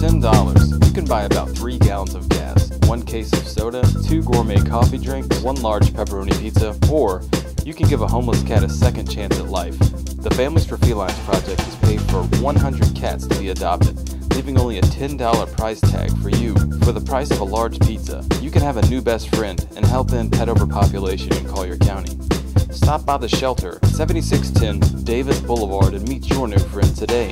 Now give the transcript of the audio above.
$10, you can buy about 3 gallons of gas, 1 case of soda, 2 gourmet coffee drinks, 1 large pepperoni pizza, or you can give a homeless cat a second chance at life. The Families for Felines project has paid for 100 cats to be adopted, leaving only a $10 price tag for you. For the price of a large pizza, you can have a new best friend and help end pet overpopulation in Collier County. Stop by the shelter, 7610 Davis Boulevard, and meet your new friend today.